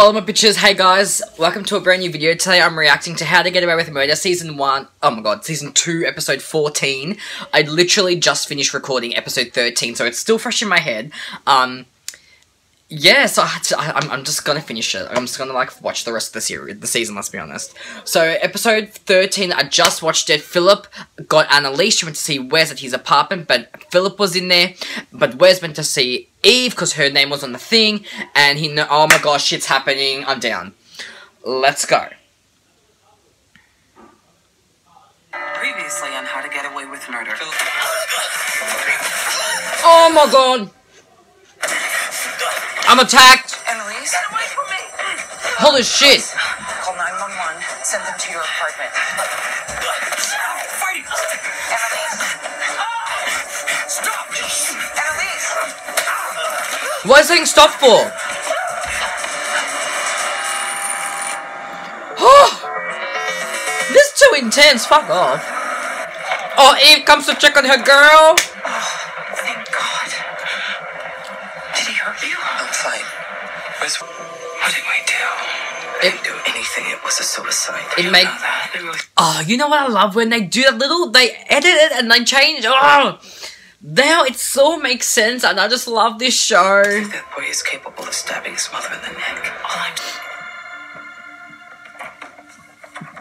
All my bitches, hey guys, welcome to a brand new video. Today I'm reacting to How to Get Away with Murder Season 1, oh my god, Season 2, Episode 14. I literally just finished recording Episode 13, so it's still fresh in my head. Um, yeah, so I to, I, I'm, I'm just gonna finish it. I'm just gonna like watch the rest of the series, the season. Let's be honest. So episode thirteen, I just watched it. Philip got Annalise. She went to see Wes at his apartment, but Philip was in there. But Wes went to see Eve because her name was on the thing, and he know. Oh my gosh, shit's happening. I'm down. Let's go. Previously on How to Get Away with Murder. Oh my god. I'm attacked. Annalise? Get away from me! Holy shit. Call 911. Send them to your apartment. Fight! Annalise! Stop! Annalise! What is saying stop for? Oh, this is too intense. Fuck off. Oh, Eve comes to check on her girl. Oh. Thank God. Did he hurt you? I'm fine. Where's, what did we do? I It- didn't do anything. It was a suicide. It You made-. Oh, you know what I love when they do that little, they edit it and they change. Oh, now it so makes sense, and I just love this show. That boy is capable of stabbing his mother in the neck.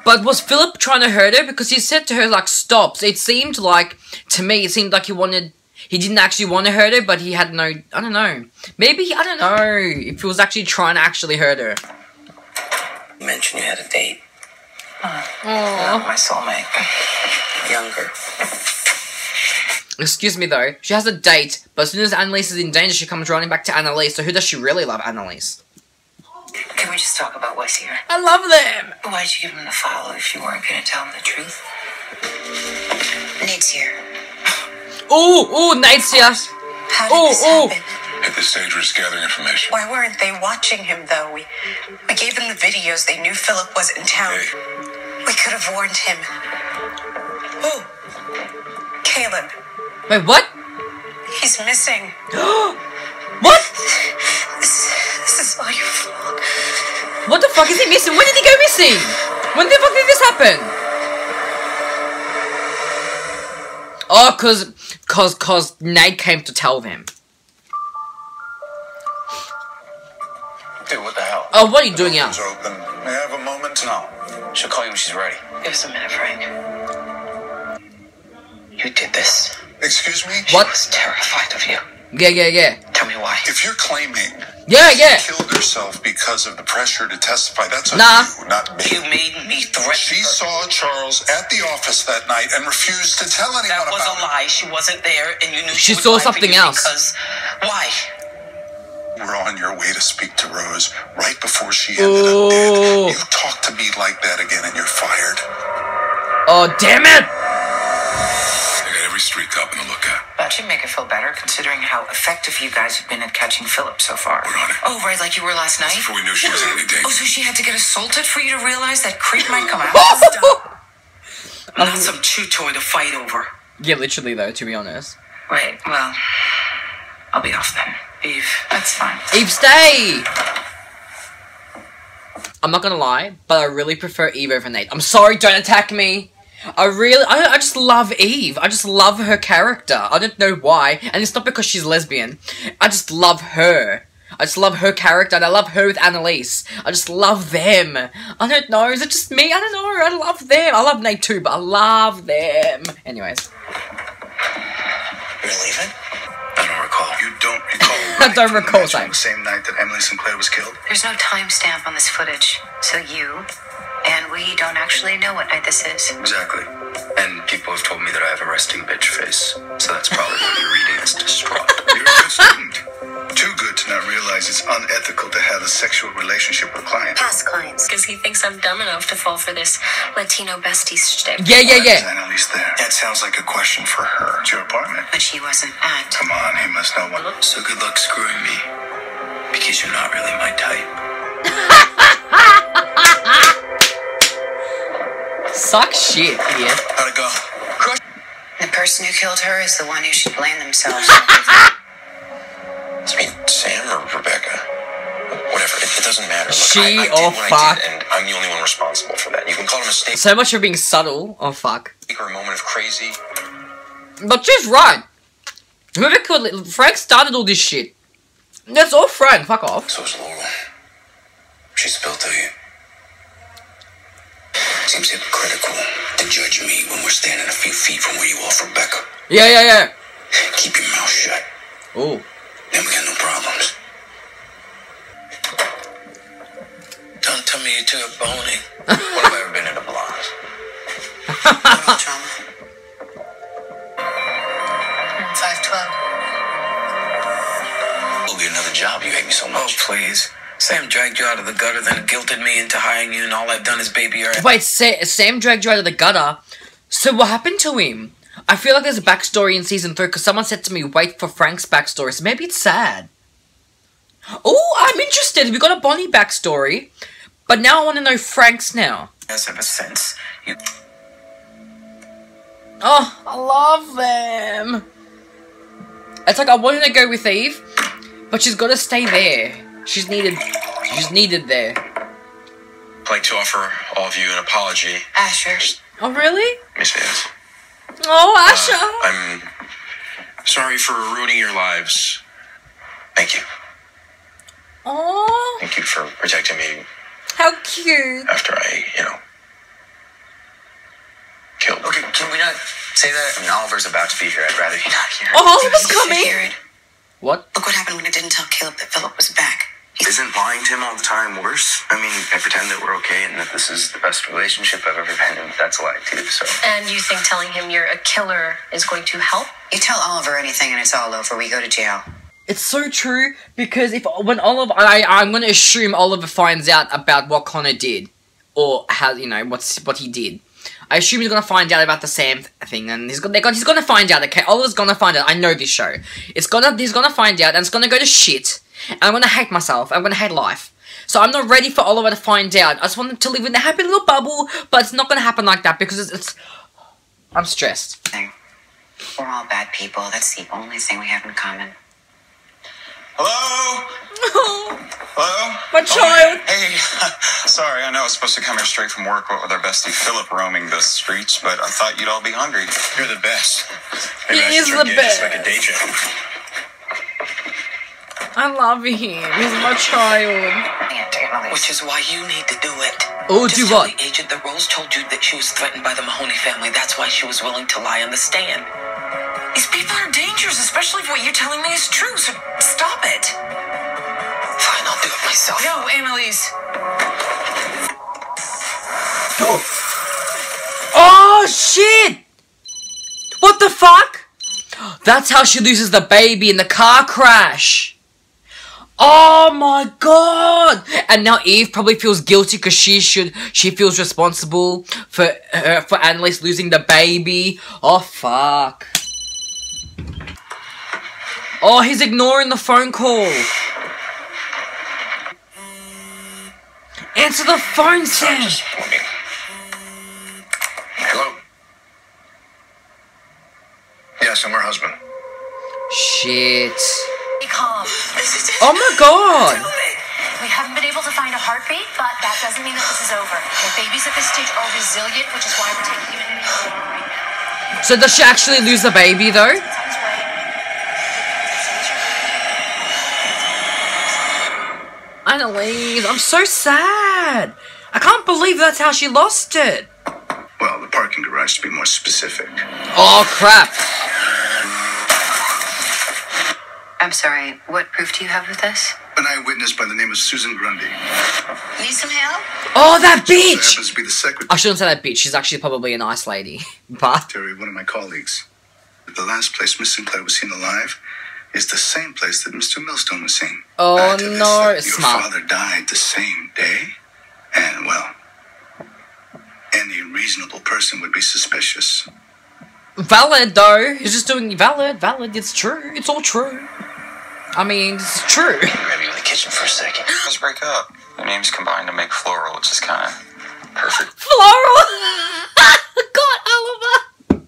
But was Philip trying to hurt her? Because he said to her, like, stop. It seemed like, to me, it seemed like he wanted, he didn't actually want to hurt her, but he had no, I don't know. Maybe, I don't know, if he was actually trying to actually hurt her. You mentioned you had a date. Aww. Uh, my soulmate. Younger. Excuse me, though. She has a date, but as soon as Annalise is in danger, she comes running back to Annalise. So who does she really love, Annalise? Can we just talk about what's here? I love them! Why'd you give him the file if you weren't going to tell him the truth? Nate's here. Ooh, ooh, Nate's here. How did Ooh, this ooh. happen? At this stage, we're just gathering information. Why weren't they watching him, though? We, we gave them the videos. They knew Philip was in town. Hey, We could have warned him. Oh, Caleb. Wait, what? He's missing. What? This, this is all your fault. What the fuck is he missing? When did he go missing? When the fuck did this happen? Oh, cause, cause, cause Nate came to tell them. dude, what the hell? Oh, what are you doing here? Doors open. May I have a moment? No. She'll call you when she's ready. Give us a minute, Frank. You did this. Excuse me? What? I was terrified of you. Yeah, yeah, yeah. Tell me why. If you're claiming Yeah, yeah. she killed herself because of the pressure to testify, that's on Nah. you, not me. You made me threaten She her. saw Charles at the office that night and refused to tell anyone That was a lie. She wasn't there, and you knew She she, was saw lying for something you else. Because why? We're on your way to speak to Rose right before she ended up dead. Oh. You talk to me like that again and you're fired. Oh, damn it! I got every street cop in the lookout. That should make her feel better, considering how effective you guys have been at catching Philip so far. We're on it. Oh, right, like you were last night? Before we knew she was in any danger. Oh, so she had to get assaulted for you to realize that creep might come out? Not some chew toy to fight over. yeah, literally though, to be honest. Right, well, I'll be off then. Eve, That's fine. Eve, stay! I'm not gonna lie, but I really prefer Eve over Nate. I'm sorry, don't attack me. I really, I, I just love Eve. I just love her character. I don't know why, and it's not because she's lesbian. I just love her. I just love her character, and I love her with Annalise. I just love them. I don't know, is it just me? I don't know. I love them. I love Nate too, but I love them. Anyways, You're leaving? I don't recall. You don't recall. I don't recall saying. the same night that Emily Sinclair was killed? There's no timestamp on this footage, so you and we don't actually know what night this is. Exactly. And people have told me that I have a resting bitch face. So that's probably what you're reading is distraught. You're a good student. Too good to not realize it's unethical to have a sexual relationship with clients. Past clients. because he thinks I'm dumb enough to fall for this Latino bestie shtick. yeah, yeah, Is yeah. Annalise there? That sounds like a question for her. It's your apartment. But she wasn't at. Come on, he must know what. So good luck screwing me. Because you're not really my type. Suck shit, idiot. How'd it go? The person who killed her is the one who should blame themselves. It's me, Sam or Rebecca? Whatever. It, it doesn't matter. Look, She I, I did or what fuck? I did, and I'm the only one responsible for that. You can call it a mistake So much for being subtle. Oh fuck. or a moment of crazy. But she's right. Whoever killed Frank started all this shit. That's all Frank. Fuck off. So is Laurel. She's built to you. Seems hypocritical to judge me when we're standing a few feet from where you are from Becca. Yeah, yeah, yeah. Keep your mouth shut. Oh. Then we got no problems. Don't tell me you two are boning. what have I ever been in a blonde? What about 512. It'll be another job. You hate me so much. Oh, please. Sam dragged you out of the gutter, then guilted me into hiring you, and all I've done is baby your ass. Wait, Sa- Sam dragged you out of the gutter. So what happened to him? I feel like there's a backstory in season three because someone said to me, "Wait for Frank's backstory." So maybe it's sad. Oh, I'm interested. We got a Bonnie backstory, but now I want to know Frank's now. ever since. You Oh, I love them. It's like I wanted to go with Eve, but she's got to stay there. She's needed. She's needed there. I'd like to offer all of you an apology. Asher. Oh really? Miss Vance. Oh, Uh, I'm sorry for ruining your lives. Thank you. oh, Thank you for protecting me how cute. after I, you know, killed. Okay, can we not say that? I mean, Oliver's about to be here. I'd rather he not hear. Oh, Oliver's coming. What? Look what happened when I didn't tell Caleb that Philip was back. Isn't lying to him all the time worse? I mean, I pretend that we're okay and that this is the best relationship I've ever been in. That's a lie too. So And you think telling him you're a killer is going to help? You tell Oliver anything and it's all over. We go to jail. It's so true because if when Oliver, I I'm gonna assume Oliver finds out about what Connor did, or how you know what's what he did. I assume he's gonna find out about the Sam thing, and he's gonna they're gonna, he's gonna find out. Okay, Oliver's gonna find out. I know this show. It's gonna he's gonna find out, and it's gonna go to shit. And I'm gonna hate myself. I'm gonna hate life. So I'm not ready for Oliver to find out. I just want him to live in a happy little bubble, but it's not gonna happen like that because it's. it's I'm stressed. We're all bad people. That's the only thing we have in common. Hello? Hello? My oh, child. Hey, sorry, I know I was supposed to come here straight from work with our bestie Philip roaming the streets, but I thought you'd all be hungry. you're the best. He I is the getting this best. Like a day job. I love him. He's my child. Which is why you need to do it. Oh, Just do tell what? The agent that Rose told you that she was threatened by the Mahoney family. That's why she was willing to lie on the stand. These people are dangerous, especially if what you're telling me is true. So stop it. Fine, I'll do it myself. No, Annalise. Oh shit! What the fuck? That's how she loses the baby in the car crash. Oh my god! And now Eve probably feels guilty because she should. She feels responsible for uh, for Annalise losing the baby. Oh fuck! Oh, he's ignoring the phone call. Answer the phone, Sam. Hello. Yes, I'm her husband. Shit. Oh my god. We haven't been able to find a heartbeat, but that doesn't mean that this is over. The babies at this stage are resilient, which is why we're taking into the right now. So does she actually lose the baby though? It's on his way. Annalise, I'm so sad. I can't believe that's how she lost it. Well, the parking garage to be more specific. Oh crap. I'm sorry, what proof do you have of this? An eyewitness by the name of Susan Grundy. Need some help? Oh, that Who bitch! happens to be the secretary I shouldn't say that bitch. She's actually probably a nice lady. But of one of my colleagues. The last place Miss Sinclair was seen alive is the same place that Mr. Millstone was seen. Oh, Add to no, that it's Your smart. father died the same day, and well, any reasonable person would be suspicious. valid though. He's just doing valid, valid. It's true. It's all true. I mean, it's true. Grab you in the kitchen for a second. Let's break up. The names combined to make floral, which is kind of perfect. Floral. God, Oliver.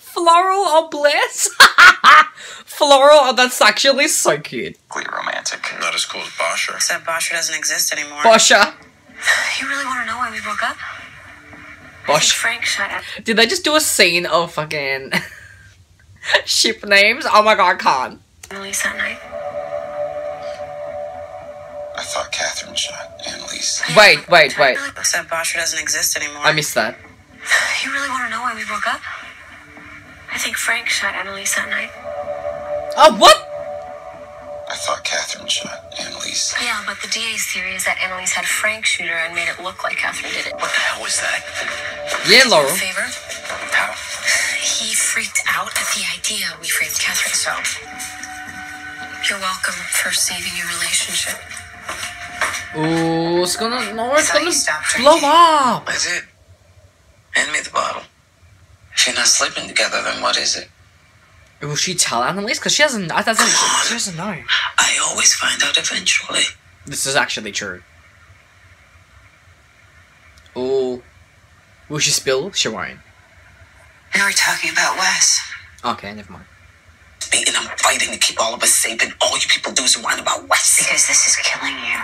Floral. Oh bless. Floral. Oh, that's actually so cute. romantic. Not not as cool as Bosher. Except Bosher doesn't exist anymore. Bosha. You really want to know why we broke up? I Bosh. Frank shot at Did they just do a scene of fucking ship names? Oh my god, I can't. Annalise that night. I thought Catherine shot Annalise. Wait, wait, wait. Really- Except Bosher doesn't exist anymore. I missed that. You really want to know why we broke up? I think Frank shot Annalise that night. Oh, what? I thought Catherine shot Annalise. Yeah, but the DA's theory is that Annalise had Frank shoot her and made it look like Catherine did it. What the hell was that? Yeah, Laurel. Favor? How? He freaked out at the idea we framed Catherine, so you're welcome for saving your relationship. Ooh, it's gonna, no, it's So gonna you blow drinking? up. That's it. Hand me the bottle. If you're not sleeping together, then what is it? Will she tell Annalise? Because she doesn't, I doesn't, she doesn't know. I always find out eventually. This is actually true. Ooh. Will she spill? She won't. Now we're talking about Wes. Okay, never mind. Beating and fighting to keep all of us safe, and all you people do is whine about Wes. Because this is killing you.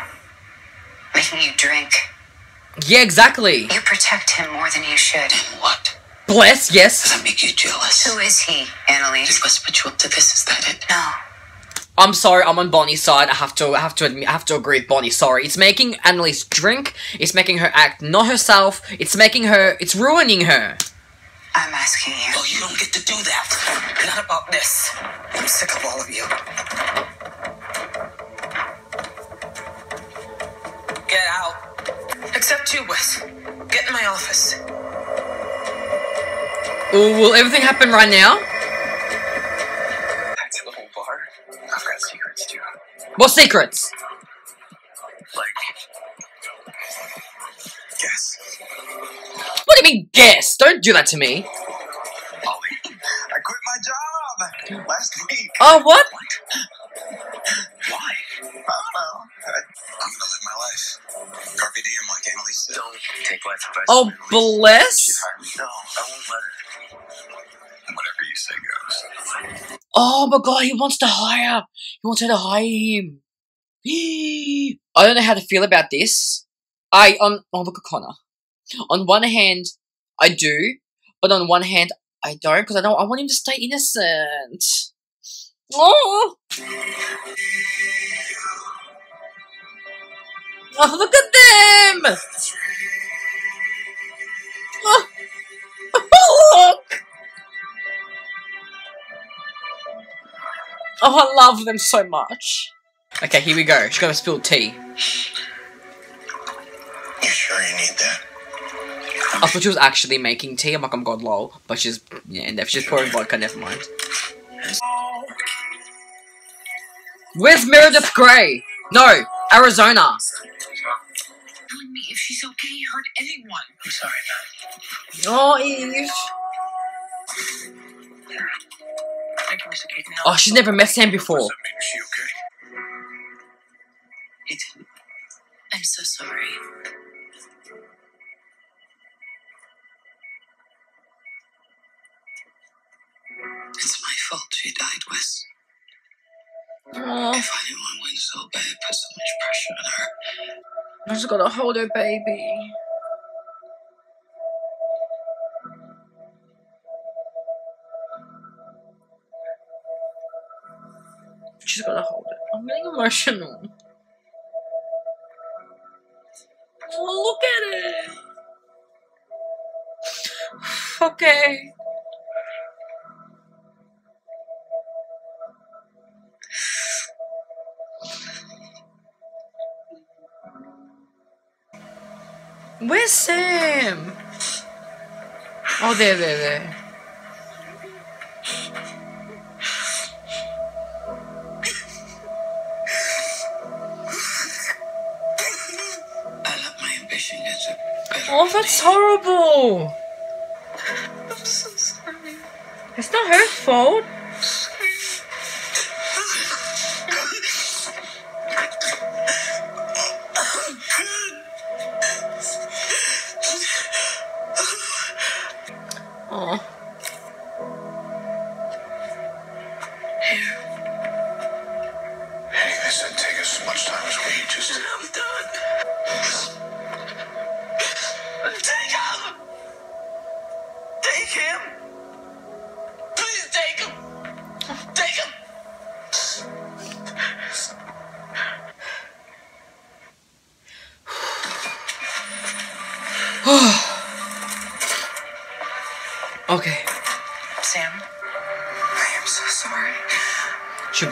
Making you drink. Yeah, exactly. You protect him more than you should. And what? Bless, yes. Does that make you jealous? Who is he, Did Annalise? Wes put you up to this? Is that it? No. I'm sorry, I'm on Bonnie's side. I have to, I have to admit, I have to agree with Bonnie. Sorry, it's making Annalise drink. It's making her act not herself. It's making her, it's ruining her. I'm asking you. Oh, you don't get to do that. Not about this. I'm sick of all of you. Get out. Except you, Wes. Get in my office. Ooh, will everything happen right now? That's a little bar. I've got secrets too. What secrets? Like, guess. What do you mean, guess? Don't do that to me. Ollie. I quit my job last week. Oh, what? Why? I don't know. I, I'm gonna live my life. Carpe diem, like Annalise said. Don't take life advice. Oh, from bless. She'd hire me. No, I won't let her. Whatever you say goes. Oh my god, he wants to hire. He wants her to hire him. I don't know how to feel about this. I on oh look at Connor. On one hand, I do, but on one hand, I don't because I don't. I want him to stay innocent. Oh, oh look at them! Oh, look! Oh, I love them so much. Okay, here we go. She's gonna spill tea. You sure you need that? I thought she was actually making tea. I'm like, I'm god lol. But she's yeah, and if she's pouring vodka, never mind. Where's Meredith Grey? No, Arizona. Telling me if she's okay hurt anyone. I'm sorry, Oh, Eve. Thank you, Mr. Caden. Oh, she's never met him before. What's up, man? Is she okay? He. I'm so sorry. It's my fault she died, Wes. Oh, If I didn't want to win so bad, put so much pressure on her. I just gonna hold her baby. She's gotta hold it. I'm getting emotional. Oh, look at it. Okay. Oh, there, there, there. Oh, that's horrible. I'm so sorry. It's not her fault.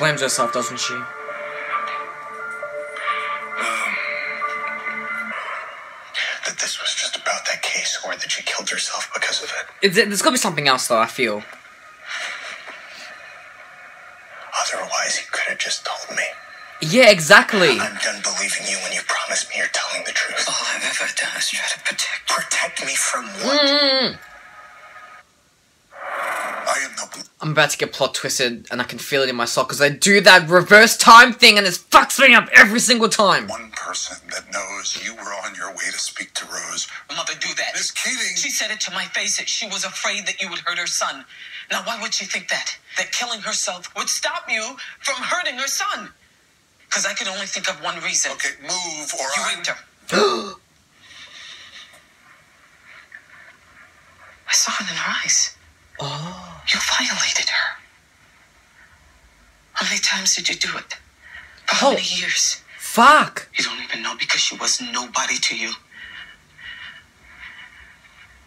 Blames herself, doesn't she? that this was just about that case, or that she killed herself because of it. It's, there's gotta be something else, though, I feel. Otherwise, you could have just told me. Yeah, exactly. I'm done believing you when you promise me you're telling the truth. All I've ever done is try to protect Protect me from what? Mm. I'm about to get plot twisted, and I can feel it in my soul because I do that reverse time thing, and it fucks me up every single time. One person that knows you were on your way to speak to Rose. Mother do that. Miss Keating! She said it to my face that she was afraid that you would hurt her son. Now, why would she think that? That killing herself would stop you from hurting her son? Because I could only think of one reason. Okay, move or You I. raped her. I saw it in her eyes. Oh. You violated her. How many times did you do it? For how Oh. many years? Fuck. You don't even know because she was nobody to you.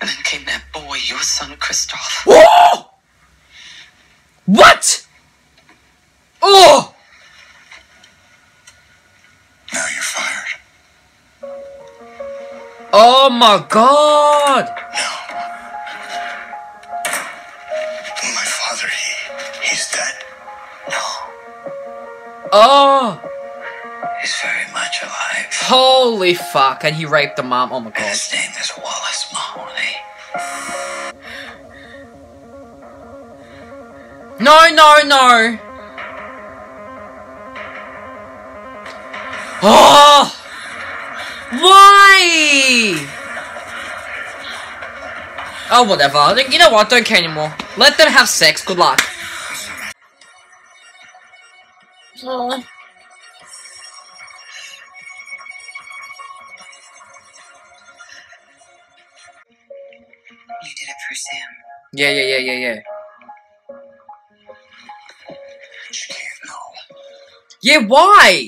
And then came that boy, your son, Christophe. Oh! What? Oh! Now you're fired. Oh my god! No. Oh! he's very much alive. Holy fuck! And he raped the mom. Oh my And god. his name is Wallace Mahoney. No, no, no! Oh! Why? Oh, whatever. You know what? Don't care anymore. Let them have sex. Good luck. Oh. You did it for Sam. Yeah, yeah, yeah, yeah, yeah. She can't know. Yeah, why?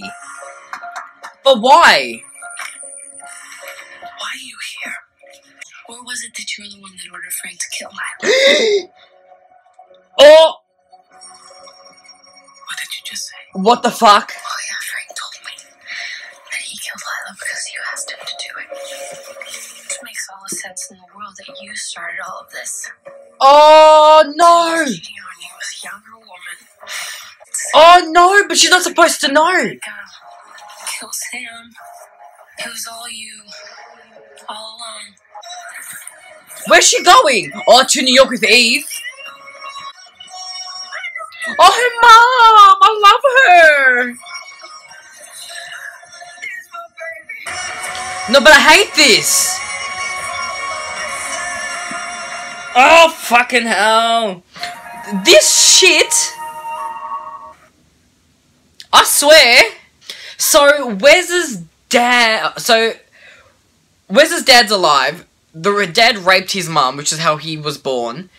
But why? Why are you here? Or was it that you were the one that ordered Frank to kill Lila? oh! What the fuck? Oh yeah, Frank told me that he killed Lila because you asked him to do it. It makes all the sense in the world that you started all of this. Oh, no! Cheating on you with a younger woman. Oh, no, but she's not supposed to know. Kill Sam. It was all you. All along. Where's she going? Oh, to New York with Eve. Oh, her mom! I love her! No, but I hate this! Oh, fucking hell! This shit! I swear! So, Wes's dad. So, Wes's dad's alive. The dad raped his mum, which is how he was born.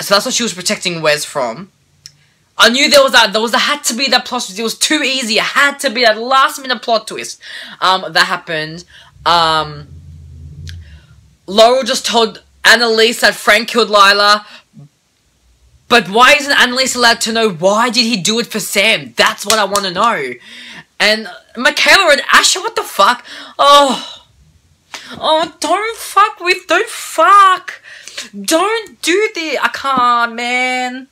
So that's what she was protecting Wes from. I knew there was that. There was that had to be that plot twist. It was too easy. It had to be that last minute plot twist. Um, that happened. Um, Laurel just told Annalise that Frank killed Lila. But why isn't Annalise allowed to know why did he do it for Sam? That's what I want to know. And Michaela and Asher, what the fuck? Oh, oh, don't fuck with, don't fuck, don't do this. I can't, man.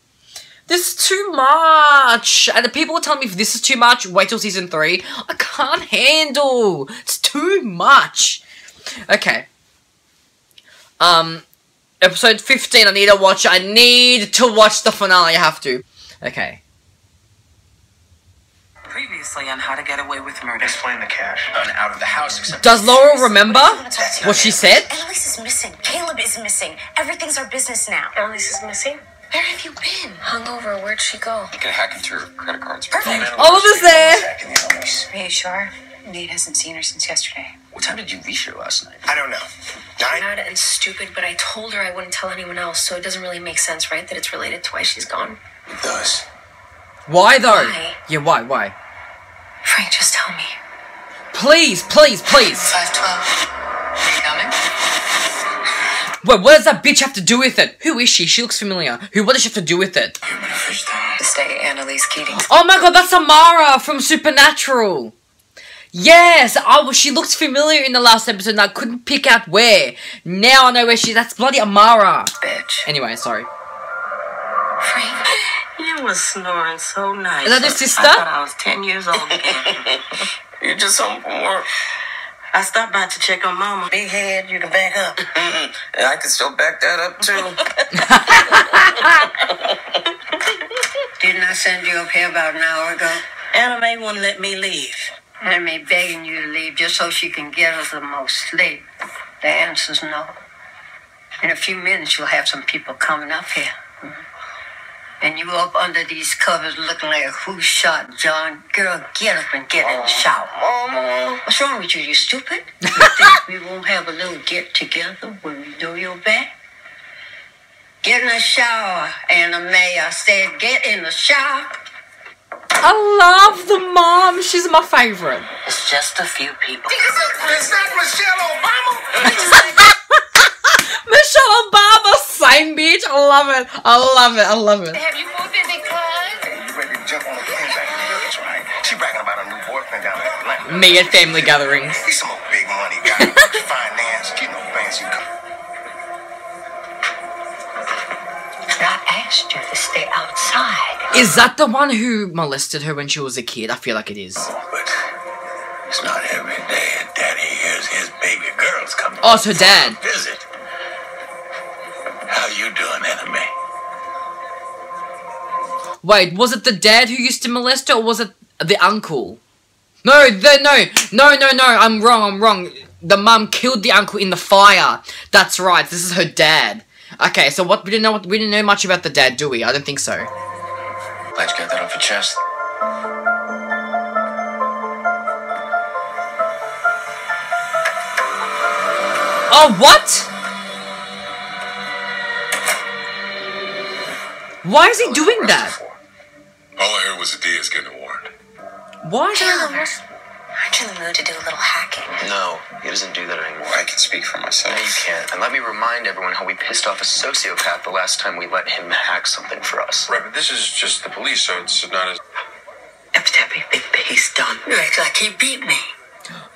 This is too much. And the people are telling me if this is too much, wait till season three. I can't handle. It's too much. Okay. Um, episode 15, I need to watch. I need to watch the finale. I have to. Okay. Previously on How to Get Away with Murder. Explain the cash. And out of the house, except Does Laurel remember I wanna talk to you what she said? Annalise is missing. Caleb is missing. Everything's our business now. Annalise is missing? Where have you been? Hungover. Where'd she go? You can hack into her credit cards. Perfect. All of us there. Are you sure? Nate hasn't seen her since yesterday. What time did you leave here last night? I don't know. Nine? Mad and stupid, but I told her I wouldn't tell anyone else, so it doesn't really make sense, right? That it's related to why she's gone. It does. Why though? Why? Yeah, why? Why? Frank, just tell me. Please, please, please. 512. You coming? Wait, what does that bitch have to do with it? Who is she? She looks familiar. Who? What does she have to do with it? You've been a fish town. Stay Annalise Keating. Oh my god, that's Amara from Supernatural. Yes, I was. She looked familiar in the last episode, and I couldn't pick out where. Now I know where she. Is. That's bloody Amara. Bitch. Anyway, sorry. Frank, You was snoring so nice. Is that your sister? I thought I was 10 years old again. You just home from work. I stopped by to check on Mama. Big head, you can back up. And I can still back that up too. Didn't I send you up here about an hour ago? Anna Mae wouldn't let me leave. Anna Mae begging you to leave just so she can get us the most sleep. The answer's no. In a few minutes, you'll have some people coming up here. And you up under these covers looking like who shot John? Girl, get up and get in the uh, shower. Mama. What's wrong with you? You stupid? You think we won't have a little get together when we do your back? Get in the shower, Anna Mae. I said, get in the shower. I love the mom. She's my favorite. It's just a few people. Is that Michelle Obama? Michelle Obama, same beach. I love it. I love it. I love it. Have you moved in because? You ready to jump on a plane back to the village, right? She bragging about her new boyfriend down in Atlanta. Me at family gatherings. He's some old big money guy. Works finance. You know, fancy car. I asked you to stay outside. Is that the one who molested her when she was a kid? I feel like it is. But it's not every day daddy hears his baby girls coming. Oh, it's her dad. Wait, was it the dad who used to molest her, or was it the uncle? No, the no, no, no, no. I'm wrong. I'm wrong. The mum killed the uncle in the fire. That's right. This is her dad. Okay, so what we didn't know. What, we didn't know much about the dad, do we? I don't think so. You got that off your chest. Oh, what? Why is he doing that? All I heard was the DA's getting a warrant. Why is Taylor, that? aren't you in the mood to do a little hacking? No, he doesn't do that anymore. I can speak for myself. No, you can't. And let me remind everyone how we pissed off a sociopath the last time we let him hack something for us. Right, but this is just the police, so it's not as. Epidepi, big he's done. You act like he beat me.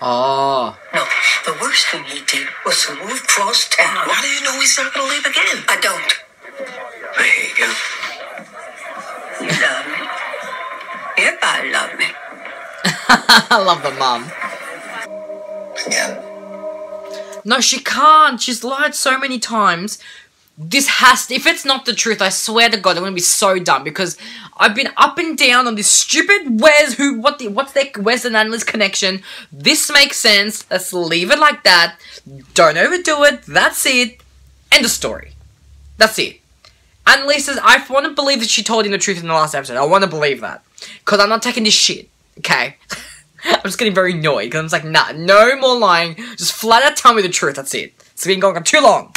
Oh, No, the worst thing he did was to move cross town. Why do you know he's not going to leave again? I don't. There you go. You love me. Everybody love me. I love the mum. Again. No, she can't. She's lied so many times. This has to, if it's not the truth, I swear to God, I'm gonna be so dumb because I've been up and down on this stupid where's who what the what's their where's the Annalise connection. This makes sense. Let's leave it like that. Don't overdo it. That's it. End of story. That's it. Annalise says, I want to believe that she told him the truth in the last episode. I want to believe that. Because I'm not taking this shit. Okay? I'm just getting very annoyed because I'm just like, nah, no more lying. Just flat out tell me the truth. That's it. It's been going on too long.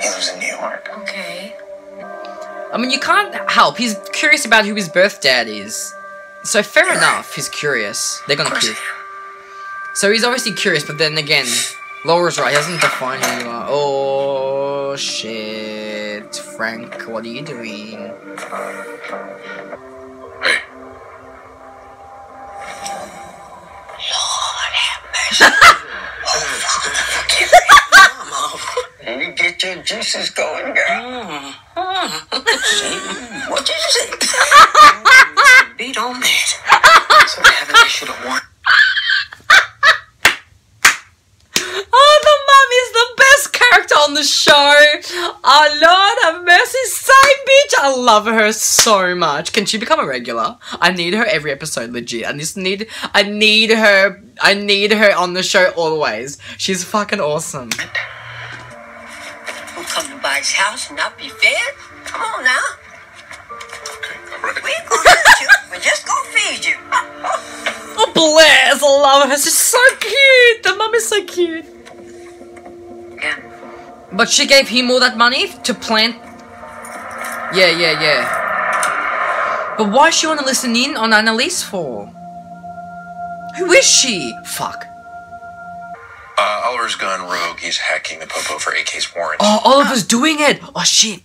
He lives in New York. Okay. I mean, you can't help. He's curious about who his birth dad is. So fair enough. He's curious. They're gonna kill. So he's obviously curious, but then again, Laura's right. He doesn't define who you are. Oh shit, Frank, what are you doing? Hey, Lord have mercy. Oh, and you get your juices going, girl. Mm, mm. What did you say? Beat on that. So they have an issue to warrant. Oh, the mum is the best character on the show. Oh Lord have mercy, same bitch. I love her so much. Can she become a regular? I need her every episode, legit. I just need, I need her. I need her on the show always. She's fucking awesome. Who come to buy his house and not be fed? Come on now. All right. We ain't gonna hurt you. We're just gonna feed you. Oh, Blair's I love her. She's so cute. The mum is so cute. Yeah. But she gave him all that money to plant. Yeah, yeah, yeah. But why she want to listen in on Annalise for? Who is she? Fuck. Uh, Oliver's gone rogue. He's hacking the popo for AK's warrant. Oh, Oliver's doing it. Oh shit.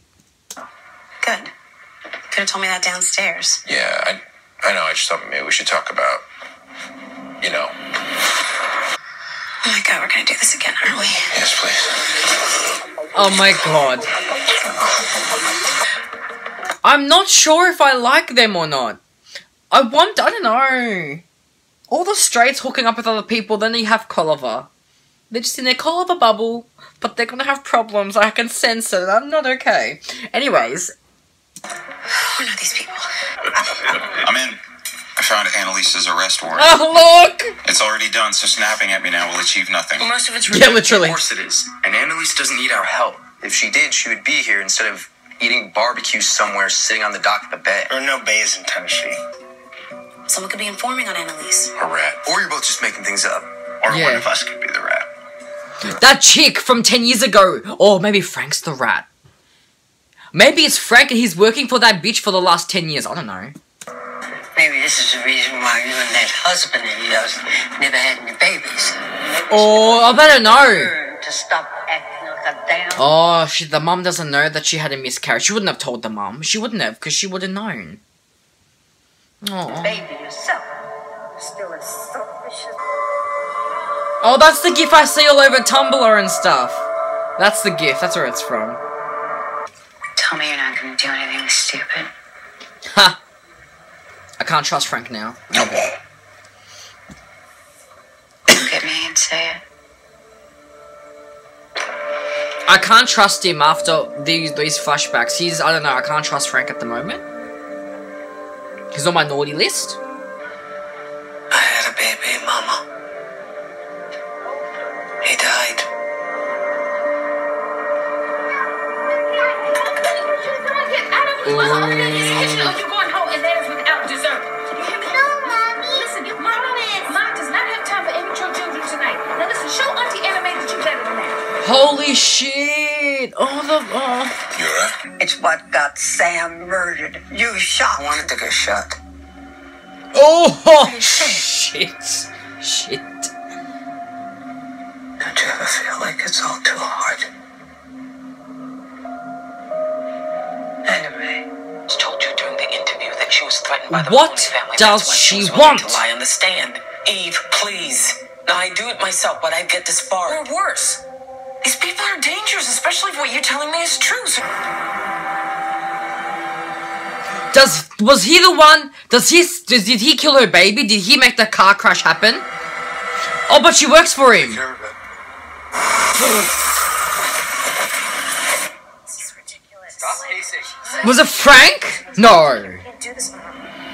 Good. Could have told me that downstairs. Yeah, I, I know. I just thought maybe we should talk about, you know. Oh my god, we're gonna do this again, aren't we? Yes, please. Oh my god. I'm not sure if I like them or not. I want. I don't know. All the straights hooking up with other people, then you have Coliver. They're just in their Coliver bubble, but they're gonna have problems. I can sense it. I'm not okay. Anyways, Who know these people? I'm in. I found Annalise's arrest warrant. oh look. It's already done, so snapping at me now will achieve nothing. Most of it's Yeah, literally. Of course it is. And Annalise doesn't need our help. If she did, she would be here instead of eating barbecue somewhere sitting on the dock of the bay. There are no bays in Tennessee. Someone could be informing on Annalise. A rat. Or you're both just making things up. Or Yeah. one of us could be the rat. That chick from 10 years ago. Or maybe Frank's the rat. Maybe it's Frank and he's working for that bitch for the last 10 years. I don't know. Maybe this is the reason why you and that husband of yours never had any babies. Oh, I better know. To stop acting like a damn. Oh, she, the mom doesn't know that she had a miscarriage. She wouldn't have told the mom. She wouldn't have, because she would have known. Oh. baby yourself. Still as selfish as. Oh, that's the gif I see all over Tumblr and stuff. That's the gif. That's where it's from. Tell me you're not going to do anything stupid. Ha! I can't trust Frank now. Look at me and say it. I can't trust him after these these flashbacks. He's I don't know. I can't trust Frank at the moment. He's on my naughty list. I had a baby, Mama. He died. Holy shit! Oh the oh. You alright? It's what got Sam murdered. You shot. I wanted to get shot. Oh shit! Shit! Don't you ever feel like it's all too hard? Anyway, she told you during the interview that she was threatened by the What Mahoney family. does That's why she was willing want? To lie on the stand. Eve, please. Now I do it myself, but I'd get this far. Or worse. These people are dangerous, especially if what you're telling me is true. So Does was he the one? Does he does, did he kill her baby? Did he make the car crash happen? Oh, but she works for him. Care of it. Was it Frank? No.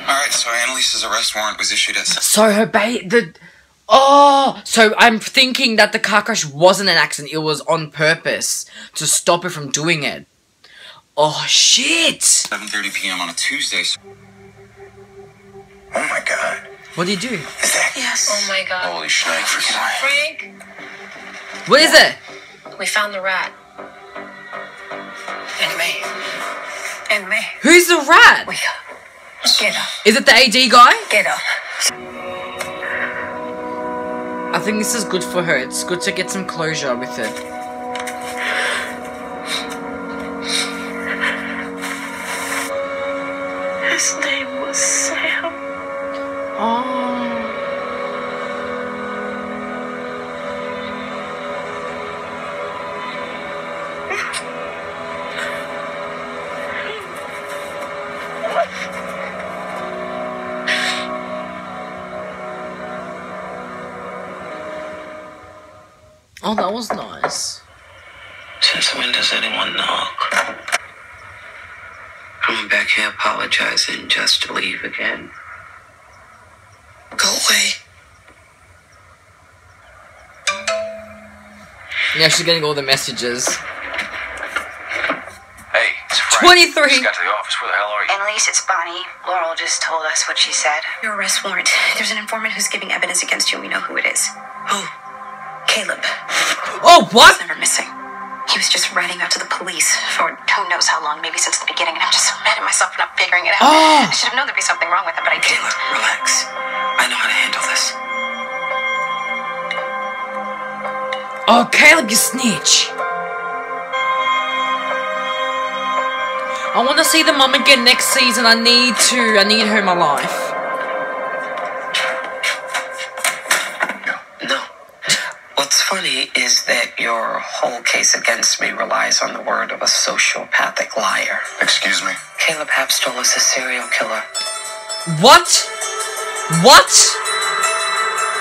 Alright, so Annalise's arrest warrant was issued as. So her ba the Oh, so I'm thinking that the car crash wasn't an accident. It was on purpose to stop her from doing it. Oh shit! 7:30 p.m. on a Tuesday. Oh my god. What do you do? Is that Yes. Oh my god. Holy shit. Frank, What is it? we found the rat. And me. And me. Who's the rat? We go. Get up. Is it the AD guy? Get up. I think this is good for her. It's good to get some closure with it. His name was Sam. Oh. Oh, that was nice. Since when does anyone knock? Coming back here apologizing just to leave again. Go away. Yeah, she's getting all the messages. Hey, it's 23. Just got to the office. Where the hell are you? Annalise, it's Bonnie. Laurel just told us what she said. Your arrest warrant. There's an informant who's giving evidence against you, and we know who it is. Who? Caleb. Oh, what? Never missing. He was just writing out to the police for who knows how long, maybe since the beginning, and I'm just so mad at myself for not figuring it out. Oh. I should have known there'd be something wrong with him, but I didn't. Relax. I know how to handle this. Oh, Caleb, you snitch. I want to see the mum again next season. I need to. I need her in my life. Your whole case against me relies on the word of a sociopathic liar. Excuse me? Caleb Hapstall is a serial killer. What? What?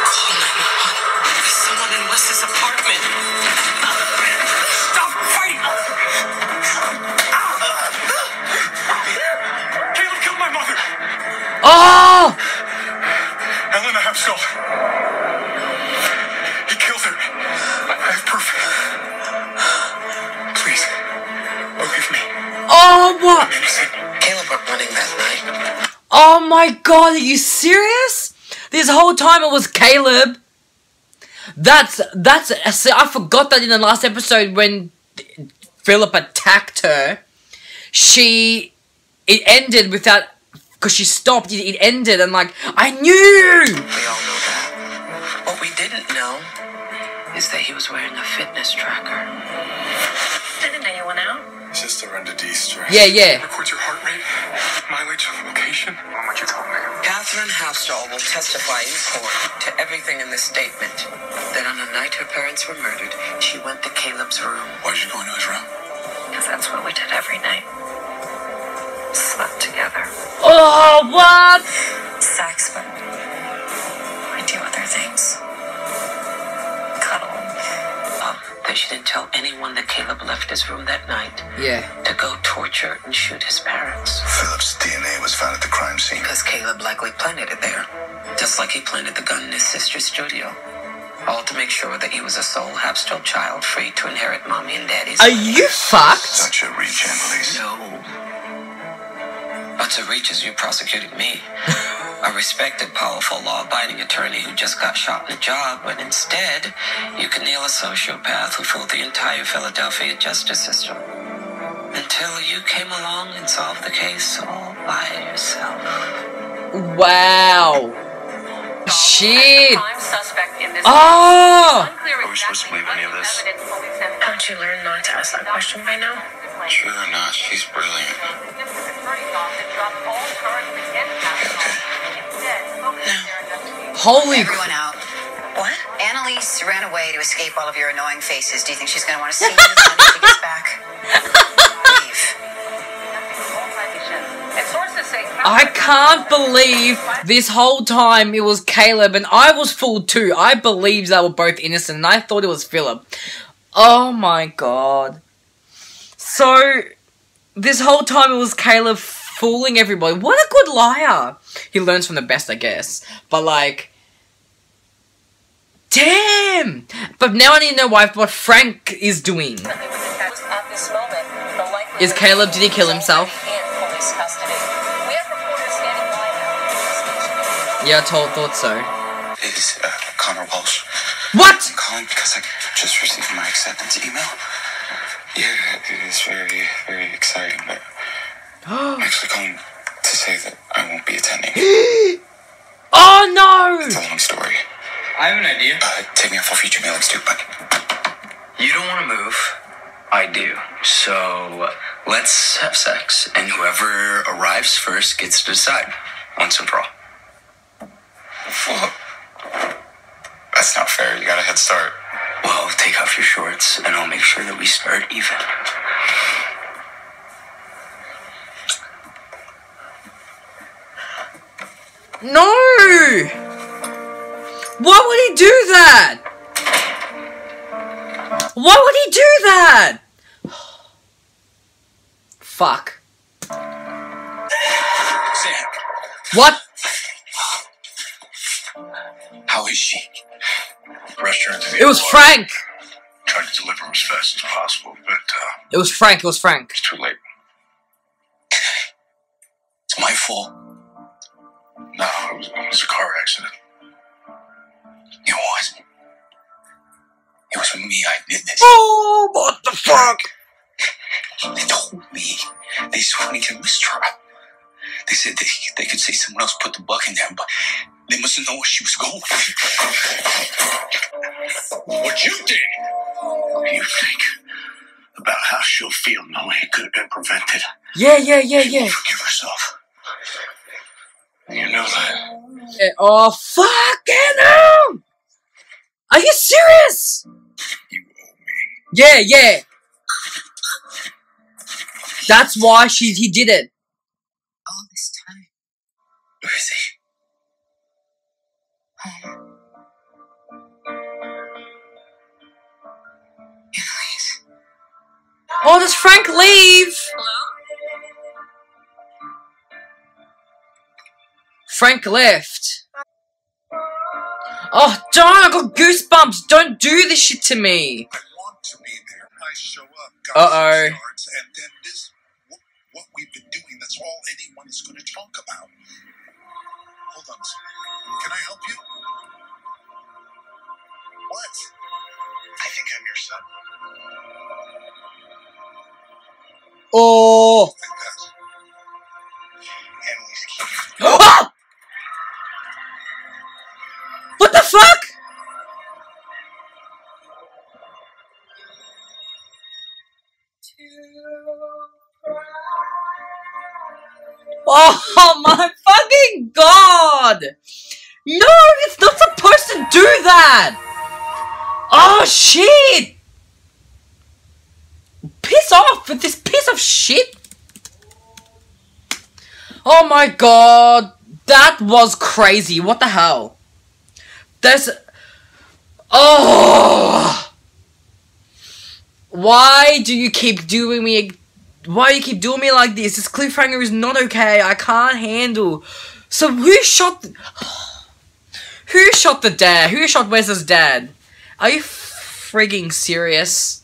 Oh my god. There's oh! What? Caleb went running that night. Oh my god, are you serious? This whole time it was Caleb. That's that's I forgot that in the last episode when Philip attacked her, she it ended without because she stopped. It, it ended and like I knew. We all know that. What we didn't know is that he was wearing a fitness tracker. Just a to de-stress. Yeah, yeah. Records your heart rate, mileage, location. On what you told me. Catherine Hapstall will testify in court to everything in this statement. That on the night her parents were murdered, she went to Caleb's room. Why did you go into his room? Because that's what we did every night. Slept together. Oh what? She didn't tell anyone that Caleb left his room that night Yeah. to go torture and shoot his parents. Philip's DNA was found at the crime scene. Because Caleb likely planted it there. Just like he planted the gun in his sister's studio. All to make sure that he was a sole Hapstall child free to inherit mommy and daddy's. Are you fucked? Such a reach, Annalise. No. But to reach as you prosecuted me. a respected, powerful, law abiding attorney who just got shot in a job, when instead, you can nail a sociopath who fooled the entire Philadelphia justice system. Until you came along and solved the case all by yourself. Wow. Shit. Prime suspect in this Oh. Unclear Are we supposed to believe any of this? Haven't you learned not to ask that question by now? Sure or not, she's brilliant. Holy. Everyone out. What? Annalise ran away to escape all of your annoying faces. Do you think she's going to want to see you the minute she gets back? Leave. I can't believe this whole time it was Caleb and I was fooled too. I believed they were both innocent and I thought it was Philip. Oh my god. So, this whole time it was Caleb fooling everybody. What a good liar. He learns from the best, I guess. But like, damn. But now I need to know why, what Frank is doing. At this moment, the likelihood Is Caleb, did he kill himself? in police custody. We have reporters standing by now. Yeah, I told, thought so. Is uh, Connor Walsh. What? I'm calling because I just received my acceptance email. Yeah, it is very, very exciting, but I'm actually calling to say that I won't be attending. Oh no! It's a long story. I have an idea. Uh, take me off all future mailings too, but You don't want to move. I do. So let's have sex, and whoever arrives first gets to decide once and for all. well, that's not fair. You got a head start. Well, take off your shorts, and I'll make sure that we start even. No! Why would he do that? Why would he do that? Fuck. Sam, What? how is she? Rushed her into the It was OR. Frank! Tried to deliver him as fast as possible, but uh, It was Frank, it was Frank. it's too late. It's my it was, it was a car accident. It wasn't. It was me. I did this. Oh, what the fuck? They told me they just want to get a mistrial. They said they, they could say someone else put the bug in there, but they must have known where she was going. What you did? You think about how she'll feel knowing it could have been prevented. Yeah, yeah, yeah, yeah. Forgive herself. You know that. Oh, fucking hell! Are you serious? Yeah, yeah. That's why she he did it. All this time. Where is he? Oh, does Frank leave? Frank left. Oh, don't! I got goosebumps! Don't do this shit to me! I want to be there. I show up. Uh oh. And then this, what, what we've been doing, that's all anyone is going to talk about. Hold on. Can I help you? What? I think I'm your son. Oh! Emily's key. Fuck? Oh my fucking god! No, it's not supposed to do that! Oh shit! Piss off with this piece of shit! Oh my god! That was crazy. What the hell? There's. Oh! Why do you keep doing me? Why you keep doing me like this? This cliffhanger is not okay. I can't handle. So who shot? Who shot the dad? Who shot Wes's dad? Are you frigging serious?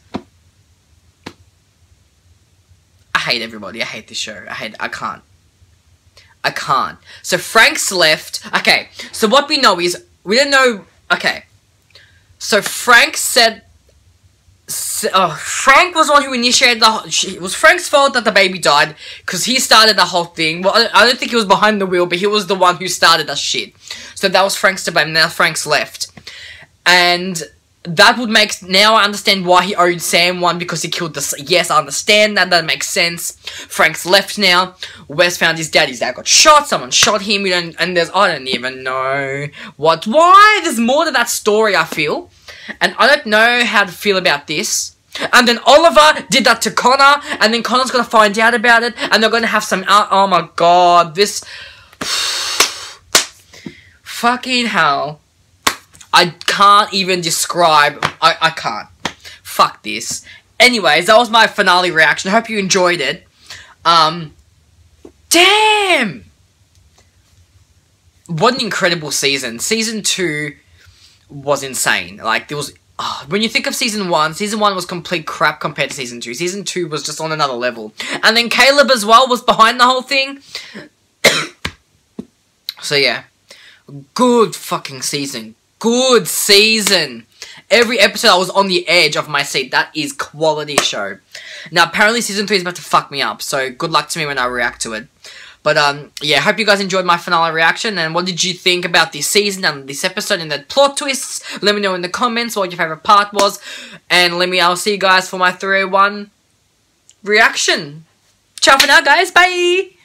I hate everybody. I hate this show. I hate. I can't. I can't. So Frank's left. Okay. So what we know is we didn't know. Okay. So Frank said. Oh, Frank was the one who initiated the. whole- It was Frank's fault that the baby died because he started the whole thing. Well, I don't think he was behind the wheel, but he was the one who started the shit. So that was Frank's to blame. Now Frank's left, and that would make now I understand why he owed Sam one because he killed the. Yes, I understand that. That makes sense. Frank's left now. Wes found his dad. His dad got shot. Someone shot him. We don't. And there's I don't even know what. Why? There's more to that story. I feel, and I don't know how to feel about this. And then Oliver did that to Connor, and then Connor's gonna find out about it, and they're gonna have some. out oh my god, this. Fucking hell. I can't even describe. I, I can't. Fuck this. Anyways, that was my finale reaction. I hope you enjoyed it. Um. Damn! What an incredible season. Season 2 was insane. Like, there was. ah, when you think of season 1, season 1 was complete crap compared to season 2. Season 2 was just on another level. And then Caleb as well was behind the whole thing. so, yeah. Good fucking season. Good season. Every episode I was on the edge of my seat. That is quality show. Now apparently season 3 is about to fuck me up, so good luck to me when I react to it. But um yeah, hope you guys enjoyed my finale reaction and what did you think about this season and this episode and the plot twists? Let me know in the comments what your favorite part was. And let me I'll see you guys for my 301 reaction. Ciao for now guys, bye!